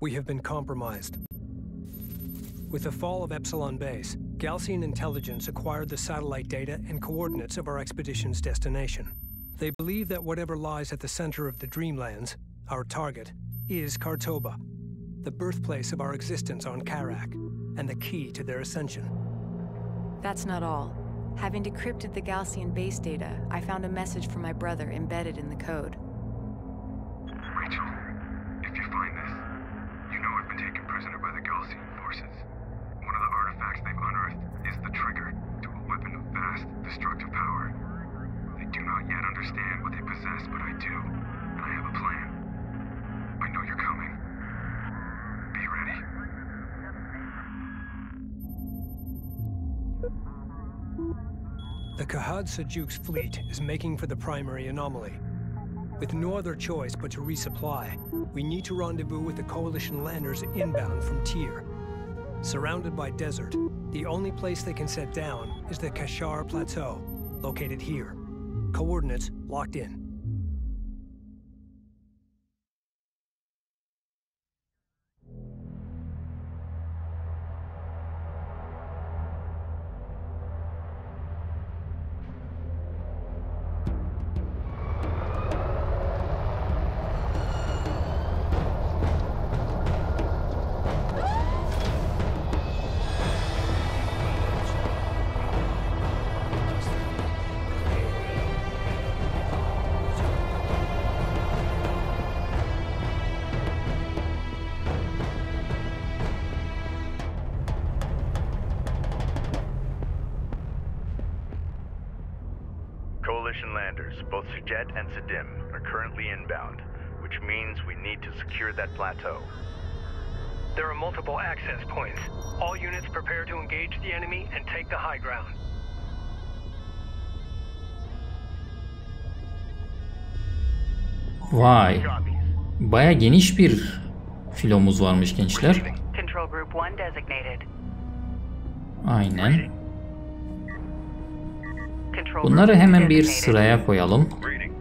We have been compromised. With the fall of Epsilon Base, Galcian intelligence acquired the satellite data and coordinates of our expedition's destination. They believe that whatever lies at the center of the Dreamlands, our target, is Kartoba, the birthplace of our existence on Karak, and the key to their ascension. That's not all. Having decrypted the Galcian base data, I found a message from my brother embedded in the code. The Sajuk's fleet is making for the primary anomaly. With no other choice but to resupply, we need to rendezvous with the Coalition landers inbound from Tyr. Surrounded by desert, the only place they can set down is the Kashar Plateau, located here. Coordinates locked in. Both Sujet and Sedim, are currently inbound, which means we need to secure that plateau. There are multiple access points. All units prepare to engage the enemy and take the high ground. Vay. Baya geniş bir filomuz varmış gençler. Control Group 1 designated. Aynen. Bunları hemen bir sıraya koyalım. Reading.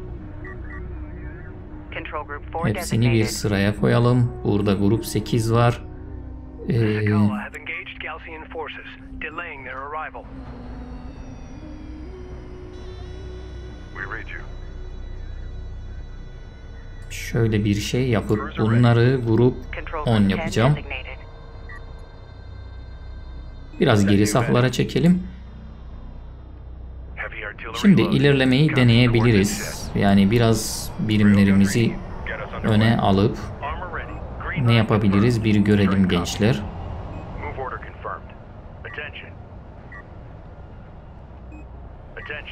Control Group 4 Hepsini bir sıraya koyalım. Burada grup 8 var. Ee, şöyle bir şey yapıp bunları grup Control 10 Group 10 yapacağım. Biraz geri saflara çekelim. Şimdi ilerlemeyi deneyebiliriz. Yani biraz birimlerimizi öne alıp ne yapabiliriz bir görelim gençler.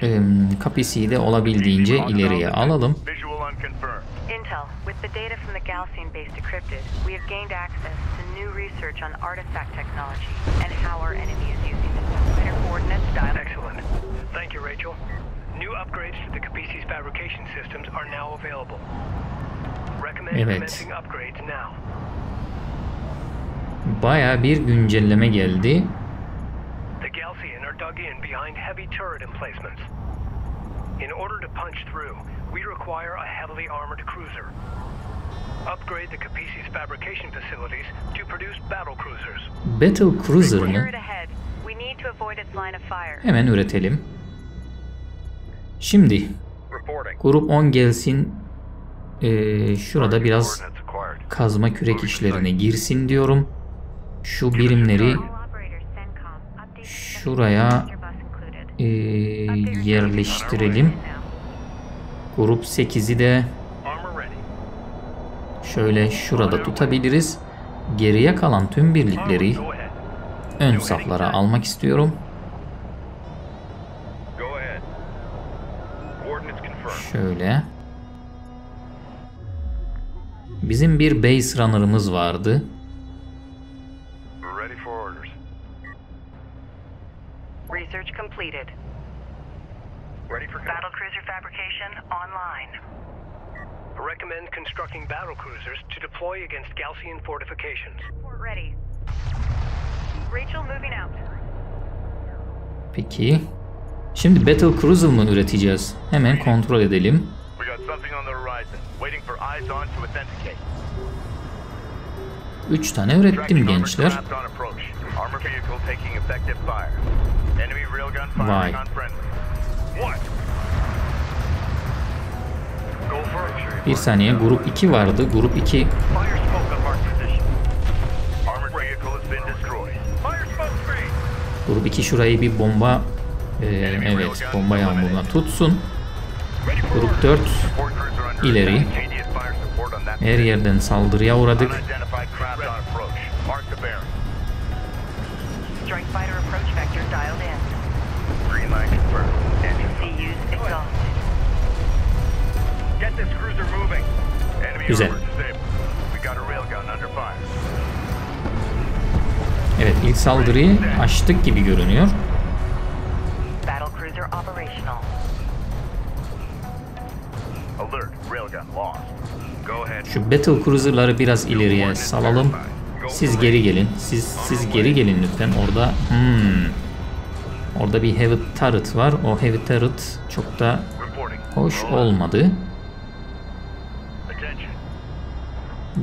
Ee, Kapisi'yi de olabildiğince ileriye alalım. Visual unconfirmed. Intel, with the data from the Galcian base decrypted, we have gained access to new research on artifact technology and how our enemy is using it. Better coordinates dialed. Excellent. Thank you, Rachel. New upgrades to the Capisi's fabrication systems are now available. Recommend Evet. commencing upgrades now. Baya bir güncelleme geldi. The Galcian are dug in behind heavy turret emplacements. In order to punch through, we require a heavily armored cruiser. Upgrade the Capisi's fabrication facilities to produce battle cruisers. Battle Cruiser mı? Turret ahead. Şimdi grup 10 gelsin. Ee, şurada biraz kazma kürek işlerine girsin diyorum. Şu birimleri şuraya ee, yerleştirelim. Grup 8'i de şöyle şurada tutabiliriz. Geriye kalan tüm birlikleri ön saflara almak istiyorum. Şöyle. Bizim bir base runner'ımız vardı. Research completed. Ready for Battle cruiser fabrication online. Recommend constructing battle cruisers to deploy against Galcian fortifications. Ready. Rachel moving out. Peki. Şimdi Battle Cruiser mı üreteceğiz? Hemen kontrol edelim. 3 tane ürettim gençler. Vay. Bir saniye grup 2 vardı. Grup 2 Fire smoke on marked position. Armored vehicle has been destroyed. Fire smoke screen. grup 2 şurayı bir bomba e, evet bomba yağmuruna tutsun. Grup orders. 4 Support cruiser under ileri. her yerden saldırıya uğradık. Unidentified craft on approach. Mark the bearing. Şu Battle Cruiser'ları biraz ileriye salalım. Siz geri gelin. Siz siz geri gelin lütfen. Orada hmm, orada bir heavy turret var. O heavy turret çok da hoş olmadı.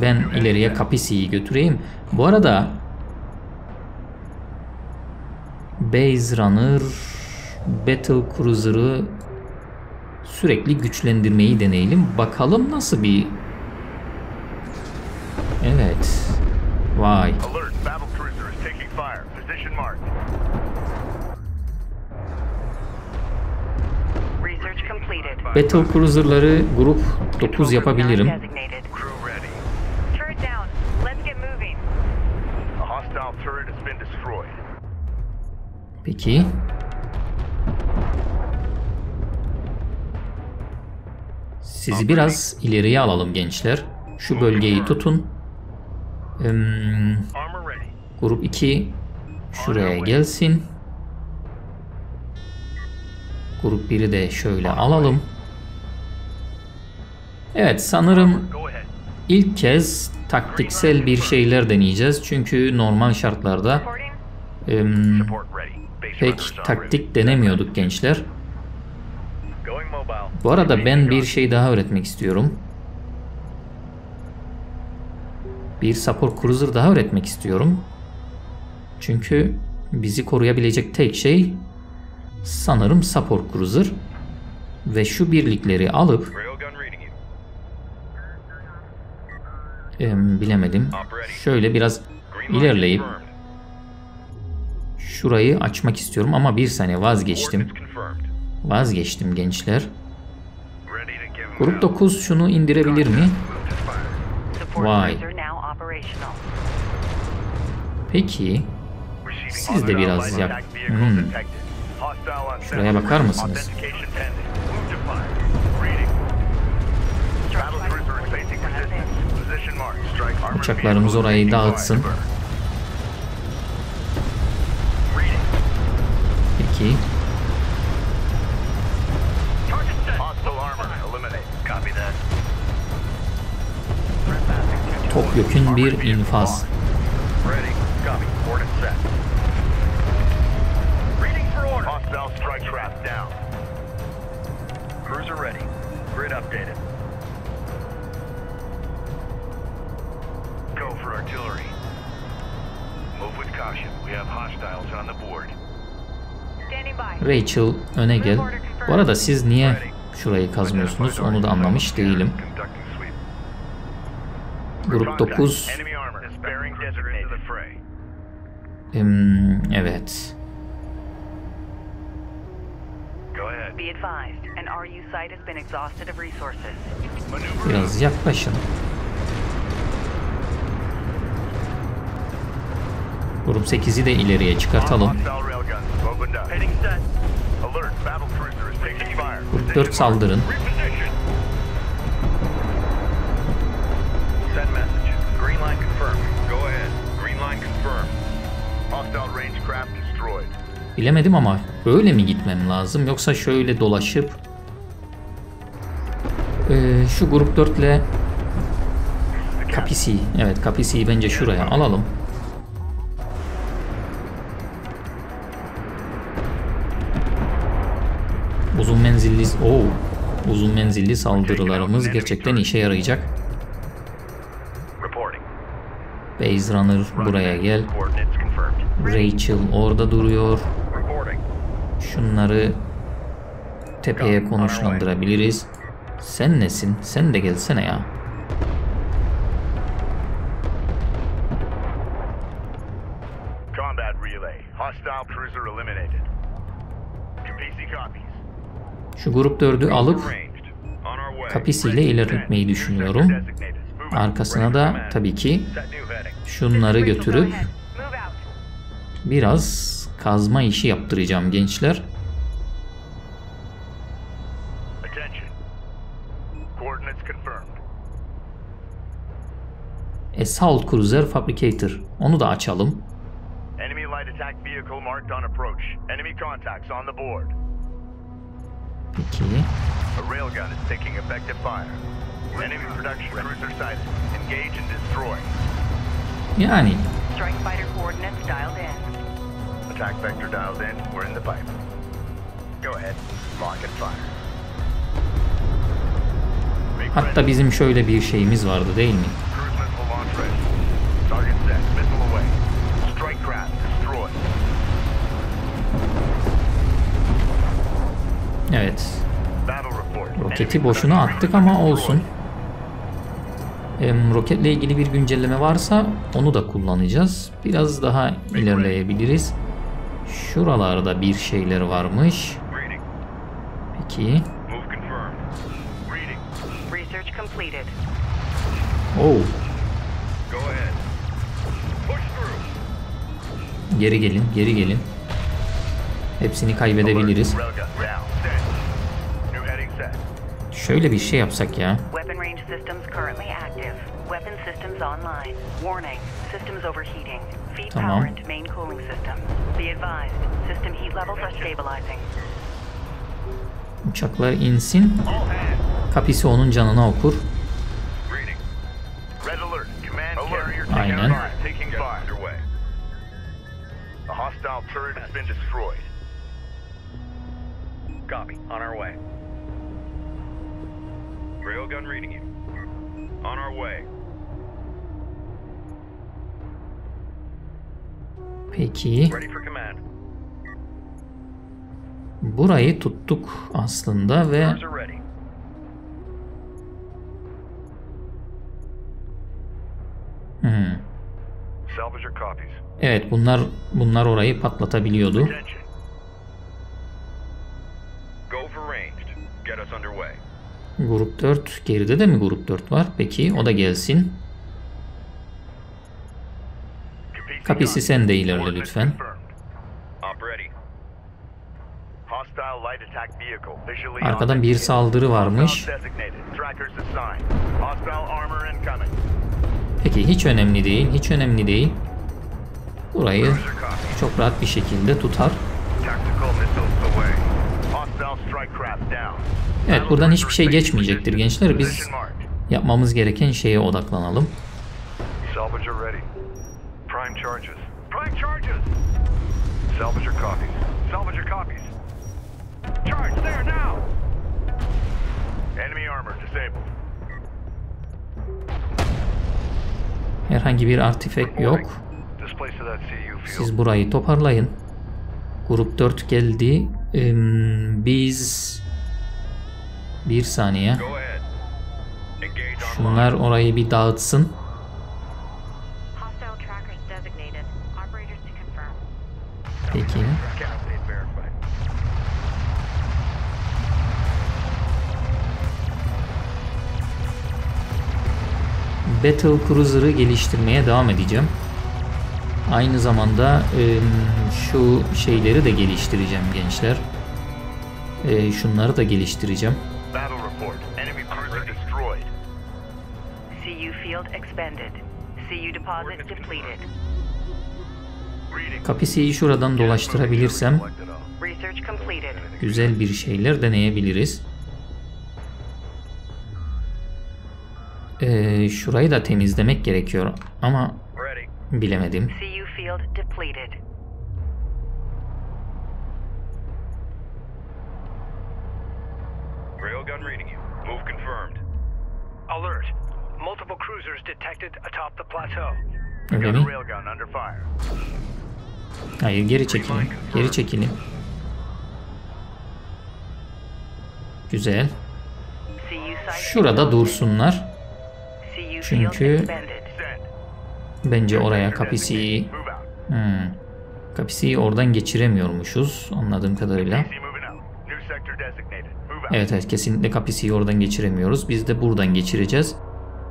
Ben ileriye Capisi'yi götüreyim. Bu arada Base Runner Battle Cruiser'ı sürekli güçlendirmeyi deneyelim. Bakalım nasıl bir Evet. Vay. Battle cruiser is taking fire. Position Sizi biraz ileriye alalım gençler. Şu bölgeyi tutun. Grup 2 şuraya gelsin. Grup 1'i de şöyle alalım. Evet sanırım ilk kez taktiksel bir şeyler deneyeceğiz. Çünkü normal şartlarda pek taktik denemiyorduk gençler. Bu arada ben bir şey daha öğretmek istiyorum. Bir support cruiser daha öğretmek istiyorum. Çünkü bizi koruyabilecek tek şey sanırım support cruiser. Ve şu birlikleri alıp bilemedim. Şöyle biraz ilerleyip şurayı açmak istiyorum ama bir saniye vazgeçtim. Vazgeçtim gençler. Grup 9 şunu indirebilir mi? Vay. Peki. Siz de biraz yap. Hmm. Şuraya bakar mısınız? Uçaklarımız orayı dağıtsın. Peki. Board. Standing by. Rachel öne gel. Bu arada siz niye şurayı kazmıyorsunuz? Onu da anlamış değilim. Grup 9 Enemy armor. Bearing designated. the fray. em, evet. Biraz yaklaşın. Grup 8'i de ileriye çıkartalım. Hostile railguns opened line confirmed. Go ahead. Green line confirmed. Hostile range craft destroyed. Bilemedim ama böyle mi gitmem lazım yoksa şöyle dolaşıp Ee, şu grup 4 ile Capisi evet Capisi'yi bence şuraya alalım. Uzun menzilli o uzun menzilli saldırılarımız gerçekten işe yarayacak. Base Runner buraya gel. Rachel orada duruyor. Şunları tepeye konuşlandırabiliriz. Sen nesin? Sen de gelsene ya. Şu grup 4'ü alıp kapisiyle ilerletmeyi düşünüyorum. Arkasına da tabii ki. Şunları götürüp biraz kazma işi yaptıracağım gençler. Assault Cruiser Fabricator. Onu da açalım. Peki. A Yani Strike fighter coordinates dialed in. Attack vector dialed in. We're in the pipe. Go ahead. Lock and fire. Make hatta bizim şöyle bir şeyimiz vardı değil mi? Evet. Roketi boşuna attık ama olsun. Roketle ilgili bir güncelleme varsa onu da kullanacağız. Biraz daha ilerleyebiliriz. Şuralarda bir şeyler varmış. Peki. Oh, geri gelin, geri gelin. Hepsini kaybedebiliriz. Şöyle bir şey yapsak ya. Weapon range systems currently active. Weapon systems online. Warning, systems overheating. Feed Tamam. power into main cooling system. Be advised, system heat levels are stabilizing. Uçaklar insin. All. Kapisi onun canına okur. Red alert. Command carrier taking Aynen. Taking fire. The hostile turret has been destroyed. Copy. On our way. Railgun reading you. On our way. Peki. Ready for command. Burayı tuttuk aslında ve. Hmm. Evet bunlar bunlar orayı patlatabiliyordu. Grup 4 geride de mi grup 4 var? Peki o da gelsin. Kapisi sen de ilerle lütfen. Arkadan bir saldırı varmış. Peki hiç önemli değil, hiç önemli değil. Burayı çok rahat bir şekilde tutar. Evet buradan hiçbir şey geçmeyecektir gençler. Biz yapmamız gereken şeye odaklanalım. Herhangi bir artifek yok. Siz burayı toparlayın. Grup 4 geldi. Em, biz bir saniye. Şunlar orayı bir dağıtsın. Peki. Battle Cruiser'ı geliştirmeye devam edeceğim. Aynı zamanda em, şu şeyleri de geliştireceğim gençler. E, şunları da geliştireceğim. Report. Enemy cruiser destroyed. CU field expended. CU deposit depleted. Kapisiyi şuradan dolaştırabilirsem güzel bir şeyler deneyebiliriz. E, şurayı da temizlemek gerekiyor ama bilemedim. CU field depleted. Railgun reading you. Move confirmed. Alert. Multiple cruisers detected atop the plateau. Öyle Got a mi? railgun under fire. Hayır geri çekilin. Geri çekilin. Güzel. Şurada dursunlar. Çünkü-. Bence oraya kapisiyi hmm, kapisiyi oradan geçiremiyormuşuz anladığım kadarıyla. Evet evet kesinlikle kapisiyi oradan geçiremiyoruz. Biz de buradan geçireceğiz.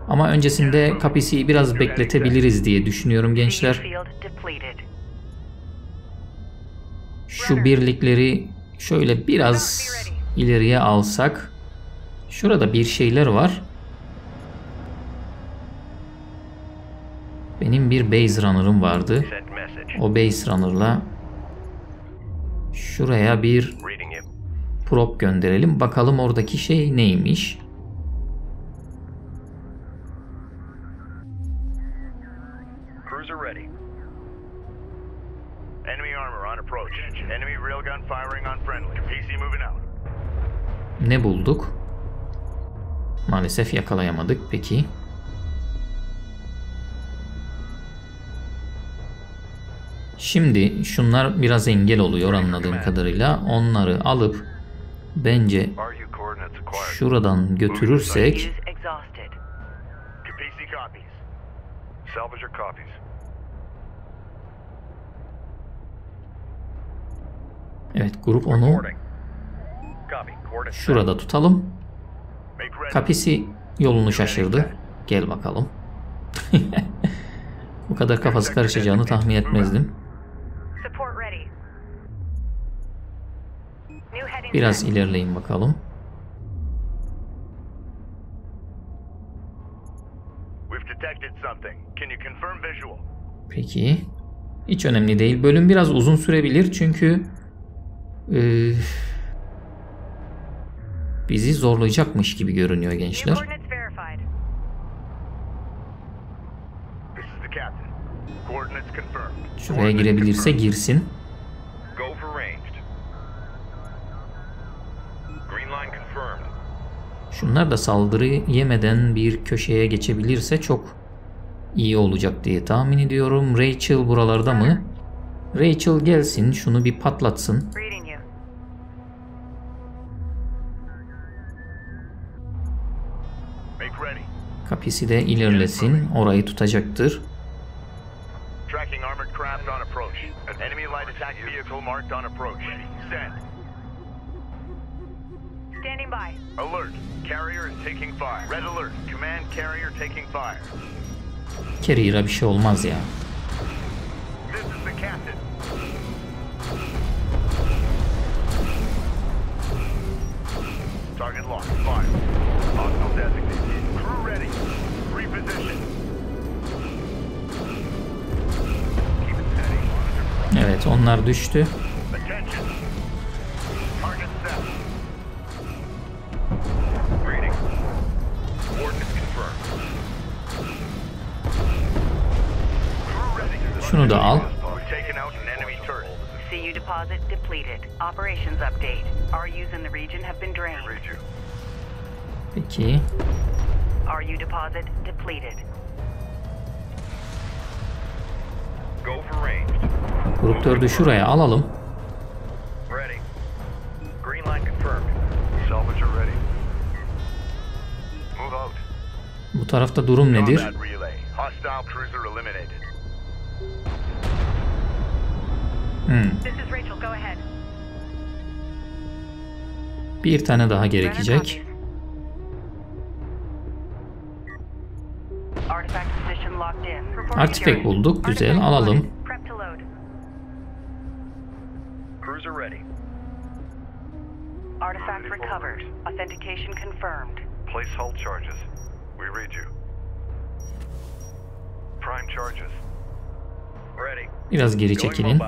Ama öncesinde kapisiyi biraz bekletebiliriz diye düşünüyorum gençler. Şu birlikleri şöyle biraz ileriye alsak. Şurada bir şeyler var. Benim bir base runner'ım vardı. O base runner'la şuraya bir. Prop gönderelim. Bakalım oradaki şey neymiş. Ne bulduk? Maalesef yakalayamadık. Peki. Şimdi şunlar biraz engel oluyor anladığım kadarıyla. Onları alıp bence şuradan götürürsek evet grup onu şurada tutalım. Kapisi yolunu şaşırdı. Gel bakalım. Bu kadar kafası karışacağını tahmin etmezdim. Biraz ilerleyin bakalım. We've detected something. Can you confirm visual? Peki. Hiç önemli değil. Bölüm biraz uzun sürebilir çünkü eee, bizi zorlayacakmış gibi görünüyor gençler. coordinates verified. This is the captain. Coordinates confirmed. Şuraya girebilirse girsin. Go for ranged. Green line confirmed. Şunlar da saldırı yemeden bir köşeye geçebilirse çok iyi olacak diye tahmin ediyorum. Rachel buralarda mı? Rachel gelsin şunu bir patlatsın. Kapisi de ilerlesin. Orayı tutacaktır. Tracking armored craft on approach. An enemy light attack vehicle marked on approach. Send. Standing by. Alert. Carrier is taking fire. Red alert. Command carrier taking fire. Carrier'a bir şey olmaz ya. This is the captain. Target locked. Fire. Hostile designated. Crew ready. Reposition. Evet onlar düştü. Şunu da al. CU deposit depleted. Operations update. RUs in the region have been drained. Peki. RU deposit depleted. Go for ranged. Grup 4'ü şuraya alalım. Ready. Green line confirmed. Salvager ready. Move out. Bu tarafta durum nedir? Hmm, This is Rachel. Go ahead. bir tane daha gerekecek. Artifact position locked in. Reporting Artifact journey. bulduk. Güzel, alalım. spotted. Prep to load. Cruiser ready. Artifact recovered. Authentication confirmed. Place hull charges. We read you. Prime charges. Ready. Biraz geri çekilin.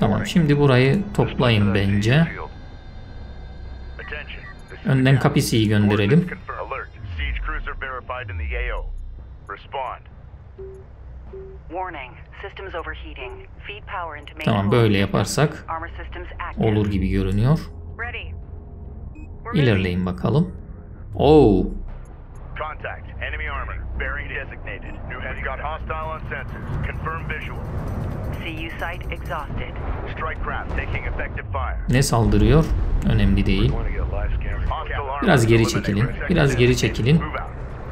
Tamam şimdi burayı toplayın bence. Önden kapisiyi gönderelim. Tamam böyle yaparsak olur gibi görünüyor. İlerleyin bakalım. Oo. Contact. Enemy armor. Bearing designated. New head got hostile on sensors. Confirm visual. CU site exhausted. Strike craft taking effective fire. Ne saldırıyor? Önemli değil. Biraz geri çekilin. Biraz geri çekilin.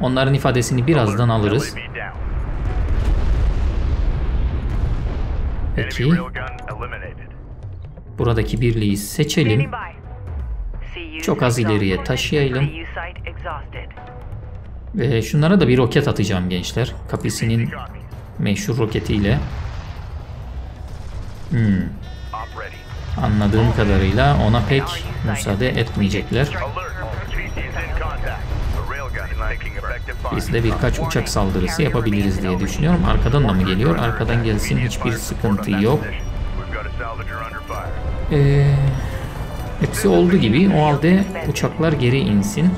Onların ifadesini birazdan alırız. Peki. Buradaki birliği seçelim. Çok az ileriye exhausted. taşıyalım. Ve şunlara da bir roket atacağım gençler. Kapisi'nin meşhur roketiyle. Hmm, anladığım kadarıyla ona pek müsaade etmeyecekler. Biz de birkaç uçak saldırısı yapabiliriz diye düşünüyorum. Arkadan da mı geliyor? Arkadan gelsin hiçbir sıkıntı yok. Ee, hepsi oldu gibi. O halde uçaklar geri insin.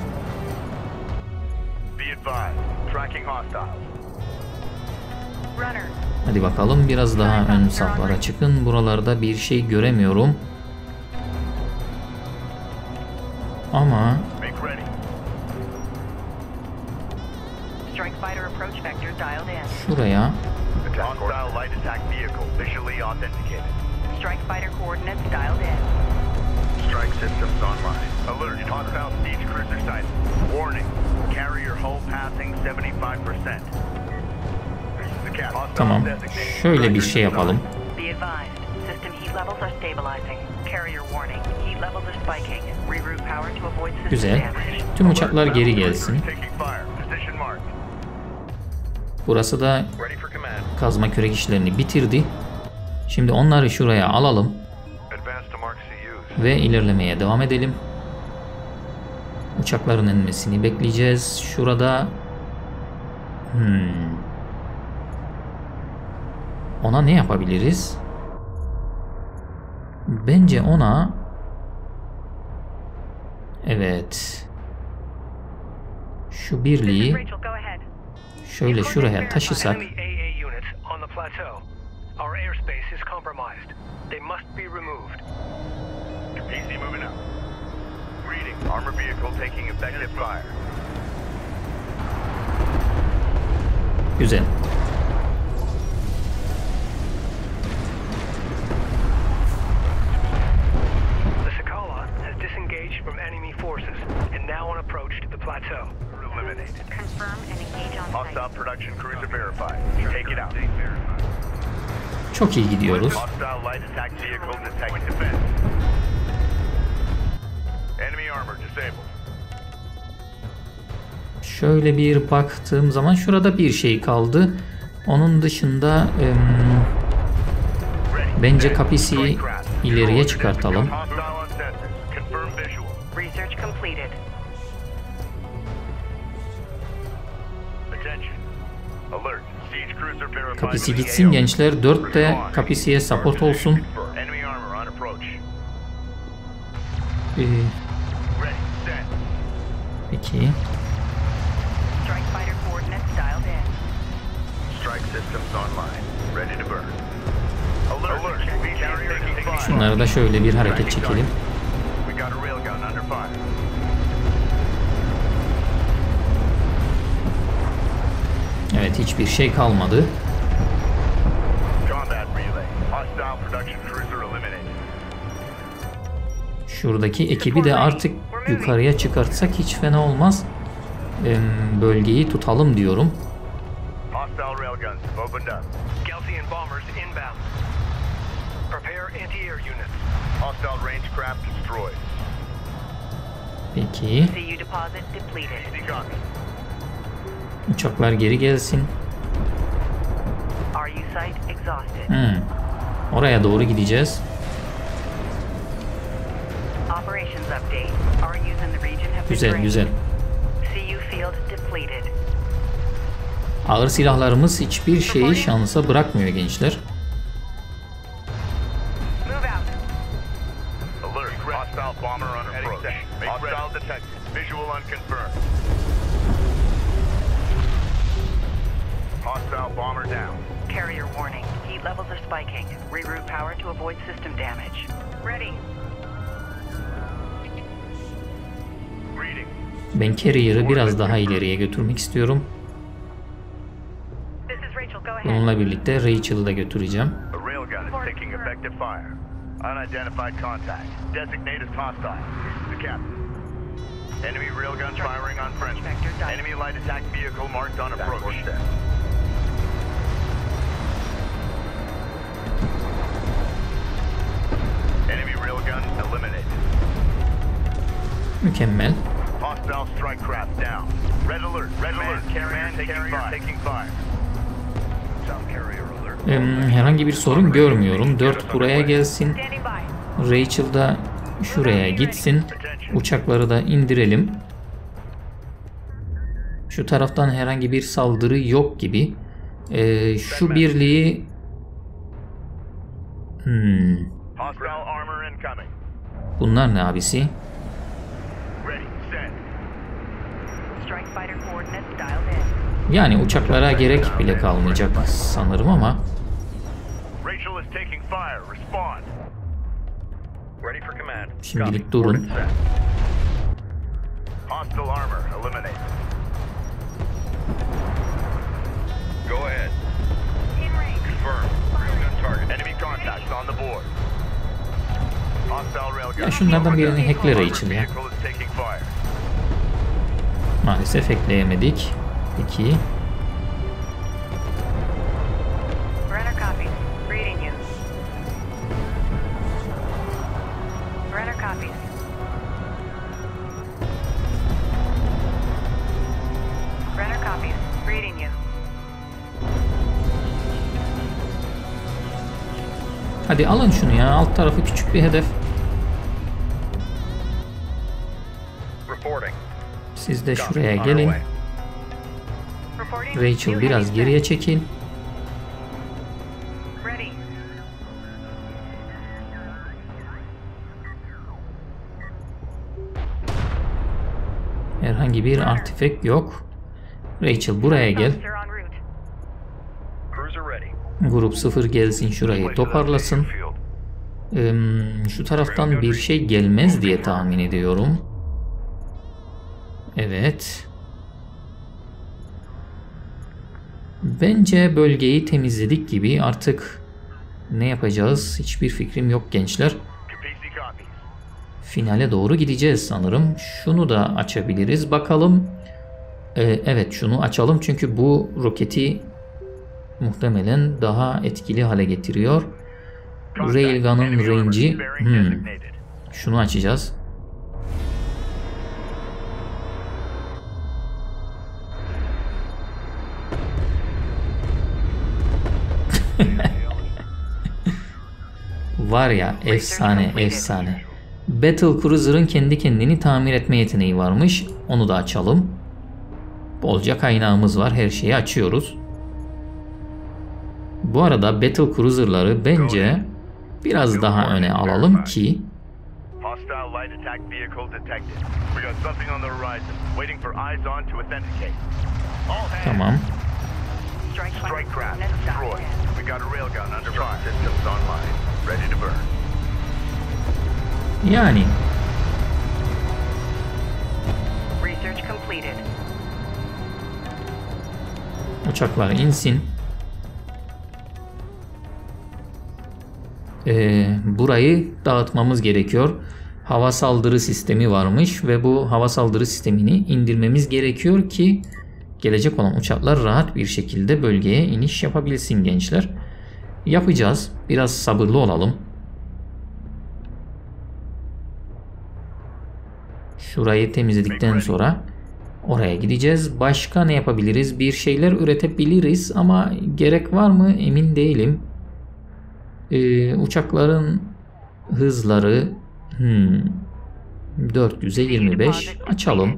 Hadi bakalım biraz daha ön saflara çıkın. Buralarda bir şey göremiyorum. Ama şuraya. Strike fighter coordinates dialed in. Strike systems online. Tamam. Şöyle bir şey yapalım. Güzel. Tüm uçaklar geri gelsin. Burası da kazma kürek işlerini bitirdi. Şimdi onları şuraya alalım ve ilerlemeye devam edelim. Uçakların inmesini bekleyeceğiz. Şurada hmm. Ona ne yapabiliriz? Bence ona Evet. Şu birliği şöyle şuraya taşısak Enemy disengaged from enemy forces and now on approach to the plateau. Eliminated. Confirm and engage on Hostile production cruiser verified. Take it out. Çok iyi gidiyoruz. Hostile light attack vehicle detect defense. Enemy armor disabled. Şöyle bir baktığım zaman şurada bir şey kaldı. Onun dışında em, bence craft. ileriye çıkartalım. Kapisi gitsin gençler. 4 de kapisiye support olsun. Ee, peki. Şunları da şöyle bir hareket çekelim. Evet hiçbir şey kalmadı. Şuradaki ekibi de artık yukarıya çıkartsak hiç fena olmaz. Em, bölgeyi tutalım diyorum. Peki. Uçaklar geri gelsin. Hmm. Oraya doğru gideceğiz. Operations update. RUs in the region have been Güzel güzel. CU field depleted. Ağır silahlarımız hiçbir şeyi şansa bırakmıyor gençler. Ben Carrier'ı biraz daha ileriye götürmek istiyorum. Bununla birlikte Rachel'ı da götüreceğim. Enemy railgun firing on friendly. Enemy light attack vehicle marked on approach. Enemy railgun eliminated. Mükemmel. Hostile strike craft down. Red alert. Red alert. Carrier, taking, fire. taking fire. Sound carrier alert. Em, herhangi bir sorun görmüyorum. 4 buraya gelsin. Rachel da şuraya gitsin. Uçakları da indirelim. Şu taraftan herhangi bir saldırı yok gibi. Ee, şu birliği... Hmm, bunlar ne abisi? Yani uçaklara gerek bile kalmayacak sanırım ama. Şimdilik durun. Ya şunlardan birini hackler için ya. Maalesef hackleyemedik. 2 Hadi alın şunu ya. Alt tarafı küçük bir hedef. Siz de şuraya gelin. Rachel biraz geriye çekil. Herhangi bir artifek yok. Rachel buraya gel. Grup 0 gelsin şurayı toparlasın. Şu taraftan bir şey gelmez diye tahmin ediyorum. Evet. Bence bölgeyi temizledik gibi artık ne yapacağız hiçbir fikrim yok gençler. Finale doğru gideceğiz sanırım. Şunu da açabiliriz. Bakalım. Ee, evet şunu açalım çünkü bu roketi muhtemelen daha etkili hale getiriyor. Railgun'un range'i hmm, şunu açacağız. Var ya efsane efsane. Battle Cruiser'ın kendi kendini tamir etme yeteneği varmış. Onu da açalım. Bolca kaynağımız var. Her şeyi açıyoruz. Bu arada Battle Cruiser'ları bence biraz daha öne alalım ki tamam. Strike Strike craft destroyed. We got a railgun under fire. Systems online. Ready to burn. Yani Research completed. uçaklar insin. Ee, burayı dağıtmamız gerekiyor. Hava saldırı sistemi varmış ve bu hava saldırı sistemini indirmemiz gerekiyor ki gelecek olan uçaklar rahat bir şekilde bölgeye iniş yapabilsin gençler. Yapacağız. Biraz sabırlı olalım. Şurayı temizledikten sonra oraya gideceğiz. Başka ne yapabiliriz? Bir şeyler üretebiliriz ama gerek var mı emin değilim. Ee, uçakların hızları hmm, 400'e 25 açalım.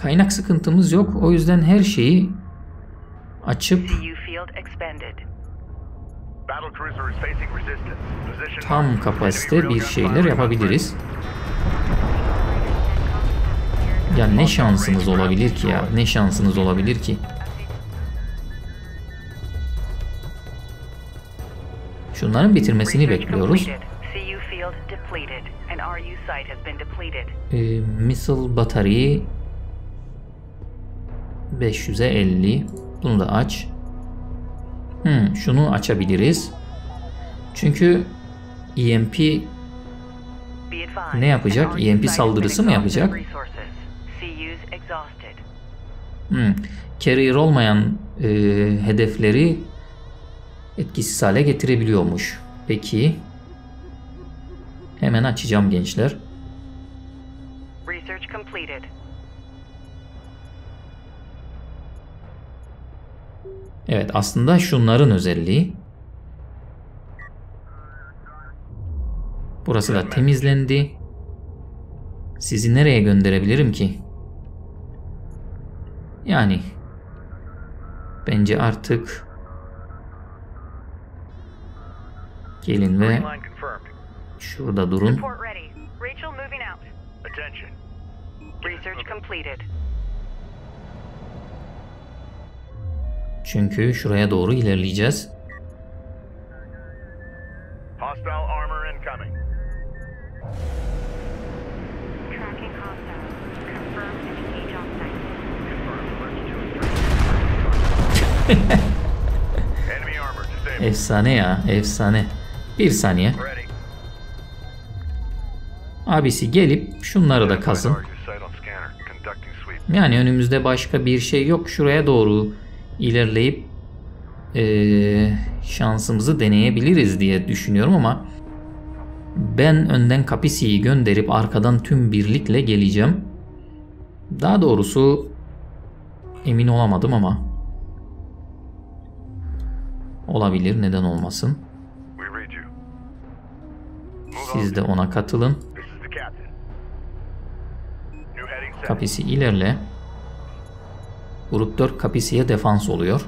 Kaynak sıkıntımız yok. O yüzden her şeyi açıp tam kapasite bir şeyler yapabiliriz. Ya ne şansınız olabilir ki ya? Ne şansınız olabilir ki? Şunların bitirmesini bekliyoruz. completed. CU field 500'e 50. Bunu da aç. Hmm, şunu açabiliriz. Çünkü EMP Ne yapacak? EMP saldırısı mı yapacak? hmm, carrier olmayan e, hedefleri etkisiz hale getirebiliyormuş. Peki. Hemen açacağım gençler. Research completed. Evet aslında şunların özelliği. Burası da temizlendi. Sizi nereye gönderebilirim ki? Yani bence artık gelin ve şurada durun. Report ready. Rachel moving out. Attention. Research completed. Çünkü şuraya doğru ilerleyeceğiz. Efsane ya, efsane. Bir saniye. Abisi gelip şunları da kazın. Yani önümüzde başka bir şey yok. Şuraya doğru ilerleyip eee, şansımızı deneyebiliriz diye düşünüyorum ama ben önden Kapisi'yi gönderip arkadan tüm birlikle geleceğim. Daha doğrusu emin olamadım ama olabilir neden olmasın. Siz de ona katılın. Kapisi ilerle. Grup 4 Kapisi'ye defans oluyor.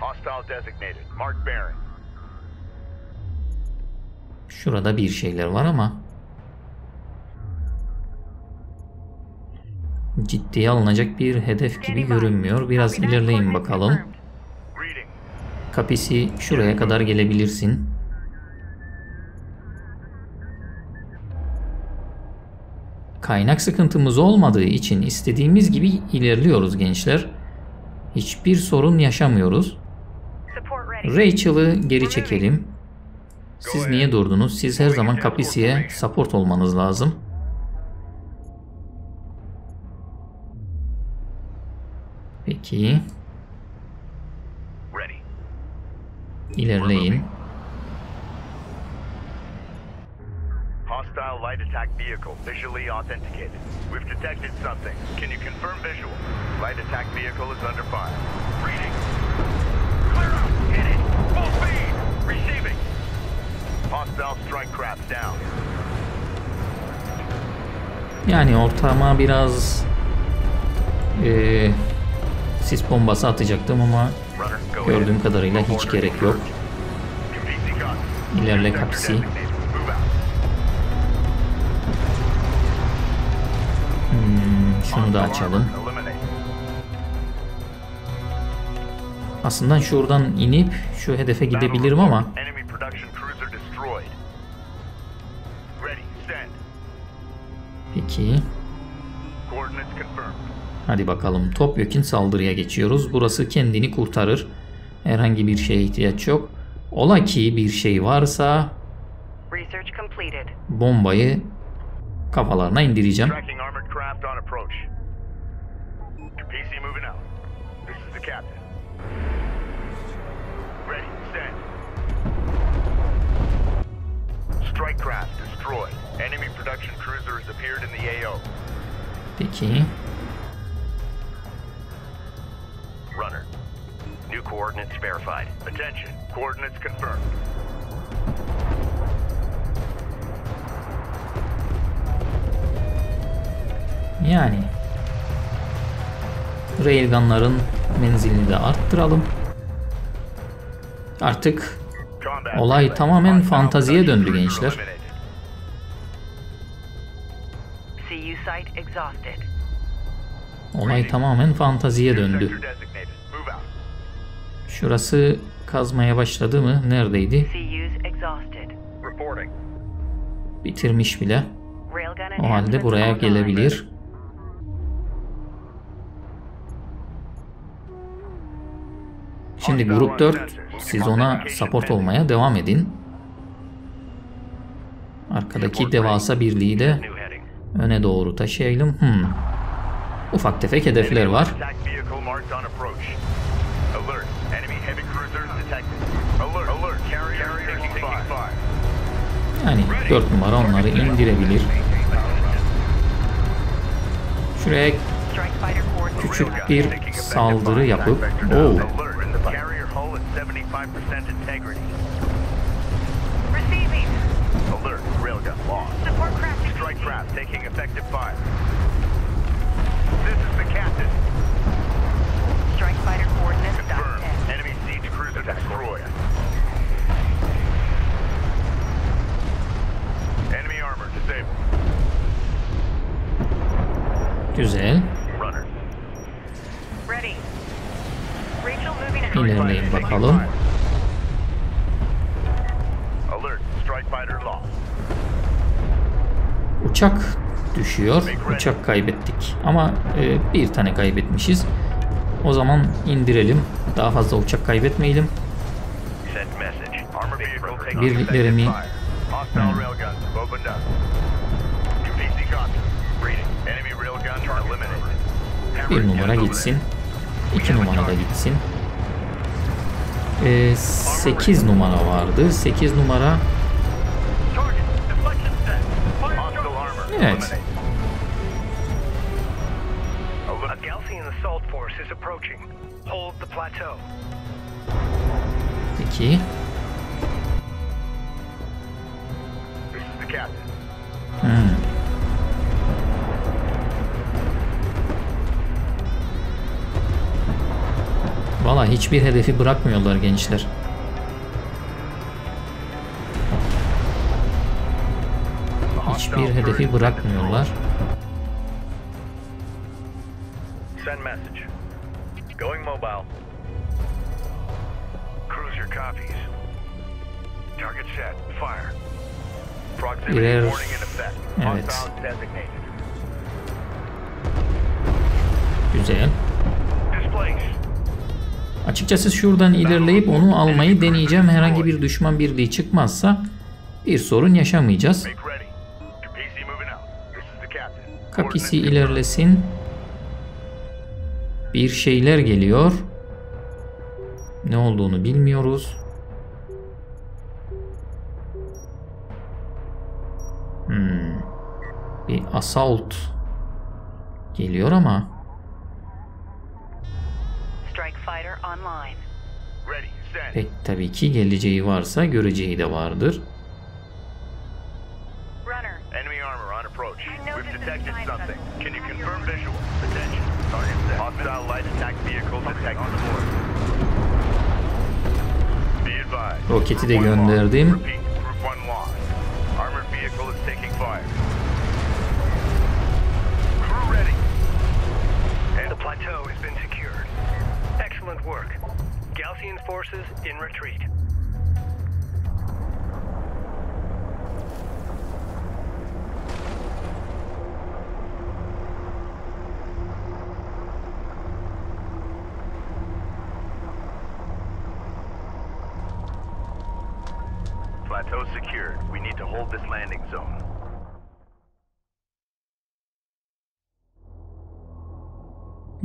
Hostile designated. Mark bearing. Şurada bir şeyler var ama ciddiye alınacak bir hedef gibi görünmüyor. Biraz ilerleyin bakalım. Kapisi şuraya kadar gelebilirsin. Kaynak sıkıntımız olmadığı için istediğimiz gibi ilerliyoruz gençler. Hiçbir sorun yaşamıyoruz. Rachel'ı geri çekelim. Siz niye durdunuz? Siz her zaman Kapisi'ye support olmanız lazım. Peki, ilerleyin. Light attack vehicle visually authenticated. We've detected something. Can you confirm visual? Light attack vehicle is under fire. Reading. Clear out. Hit it. Full speed. Receiving. Hostile strike craft down. Yani ortama biraz eee sis bombası atacaktım ama gördüğüm kadarıyla hiç gerek yok. İlerle Sector şunu da açalım. Aslında şuradan inip şu hedefe gidebilirim ama peki hadi bakalım Topyek'in saldırıya geçiyoruz. Burası kendini kurtarır. Herhangi bir şeye ihtiyaç yok. Ola ki bir şey varsa bombayı kafalarına indireceğim. PC moving out. This is the captain. Ready. Send. Strike craft destroyed. Enemy production cruiser has appeared in the AO. Peki Runner. New coordinates verified. Attention. Coordinates confirmed. yani Railgunların menzilini de arttıralım. Artık Olay tamamen fantaziye döndü gençler. olay tamamen fantaziye döndü. Şurası kazmaya başladı mı? Neredeydi? Bitirmiş bile. O halde buraya gelebilir. Şimdi grup 4 siz ona support olmaya devam edin. Arkadaki devasa birliği de öne doğru taşıyalım. Hmm. Ufak tefek hedefler var. Yani 4 numara onları indirebilir. Şuraya küçük bir saldırı yapıp Oo, 75% integrity. Receiving. Alert. Railgun lost. Support craft. Strike craft taking effective fire. This is the captain. Strike fighter coordinates. Confirmed. Enemy siege cruiser destroyed. Enemy armor disabled. güzel. Runner. Ready. İlerleyin bakalım. Uçak düşüyor. Uçak kaybettik. Ama e, bir tane kaybetmişiz. O zaman indirelim. Daha fazla uçak kaybetmeyelim. Birliklerimi- eliminated. Bir numara gitsin. iki numara da gitsin. E, 8 numara vardı. 8 numara Evet. eliminated. Hiçbir hedefi bırakmıyorlar gençler. Hiçbir hedefi bırakmıyorlar. Send message. Going mobile. Cruiser copies. Target set. Fire. Proximity warning in effect. Evet. Güzel. Açıkçası şuradan ilerleyip onu almayı deneyeceğim. Herhangi bir düşman birliği çıkmazsa bir sorun yaşamayacağız. Kapisi ilerlesin. Bir şeyler geliyor. Ne olduğunu bilmiyoruz. Hmm. Bir assault geliyor ama pek tabii ki geleceği varsa göreceği de vardır. Roketi de gönderdim. Excellent work. Galcian forces in retreat.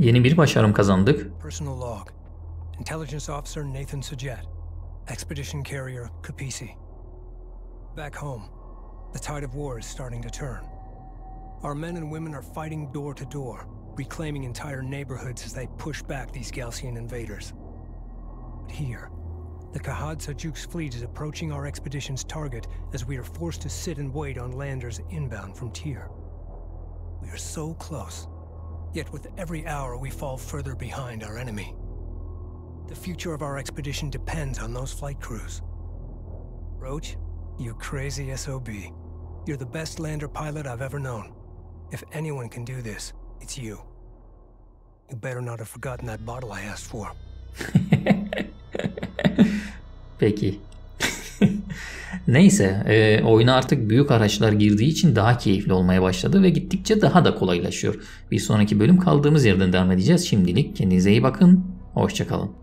Yeni bir başarım kazandık. Personal log. Intelligence Officer Nathan Sajet. Expedition Carrier Capisi. Back home, the tide of war is starting to turn. Our men and women are fighting door to door, reclaiming entire neighborhoods as they push back these Galcian invaders. But here, the Kahad Sajuk's fleet is approaching our expedition's target as we are forced to sit and wait on landers inbound from Tyr. We are so close, Yet with every hour we fall further behind our enemy. The future of our expedition depends on those flight crews. Roach, you crazy SOB. You're the best lander pilot I've ever known. If anyone can do this, it's you. You better not have forgotten that bottle I asked for. Peki. Neyse e, oyuna artık büyük araçlar girdiği için daha keyifli olmaya başladı ve gittikçe daha da kolaylaşıyor. Bir sonraki bölüm kaldığımız yerden devam edeceğiz. Şimdilik kendinize iyi bakın. Hoşçakalın.